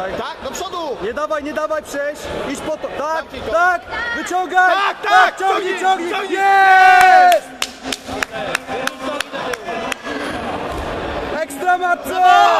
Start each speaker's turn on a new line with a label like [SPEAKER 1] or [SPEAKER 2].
[SPEAKER 1] tutaj. Tak, do przodu! Nie dawaj, nie dawaj, przejść. Idź po to. Tak, tak, wyciągaj!
[SPEAKER 2] Tak, tak,
[SPEAKER 1] tak,
[SPEAKER 2] ciągnij,
[SPEAKER 1] ciągnij!
[SPEAKER 2] ciągnij.
[SPEAKER 1] Jest! Ekstra matko!